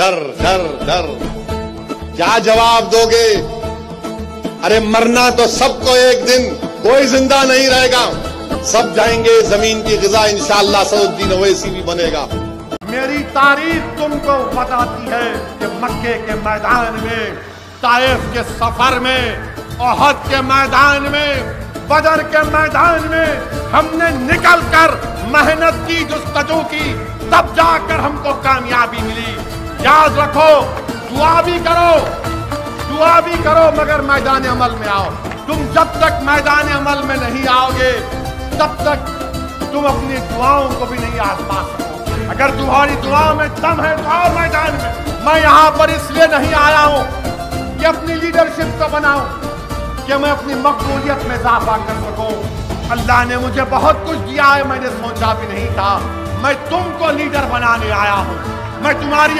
डर डर डर। क्या जवाब दोगे? अरे मरना तो सबको एक दिन, कोई ज़िंदा नहीं रहेगा। सब जाएँगे, ज़मीन की गजा इंशाला सऊद्दीन ओवैसी भी बनेगा। मेरी तारीफ़ तुमको बताती है कि मक्के के मैदान में, ताइफ के सफ़र में, ओहद के मैदान में, बदर के मैदान में हमने निकल कर मेहनत की जुस्तजू की, तब जाकर हमको कामयाबी मिली। याद रखो, दुआ भी करो, दुआ भी करो, मगर मैदान अमल में आओ। तुम जब तक मैदान अमल में नहीं आओगे, तब तक तुम अपनी दुआओं को भी नहीं आजमा सकोगे। अगर तुम्हारी दुआ में दम है तो आओ मैदान में। मैं यहाँ पर इसलिए नहीं आया हूँ कि अपनी लीडरशिप को बनाऊँ, कि मैं अपनी मकबूलियत में इजाफा कर सकूँ। अल्लाह ने मुझे बहुत कुछ दिया है, मैंने सोचा भी नहीं था। मैं तुमको लीडर बनाने आया हूँ। मैं तुम्हारी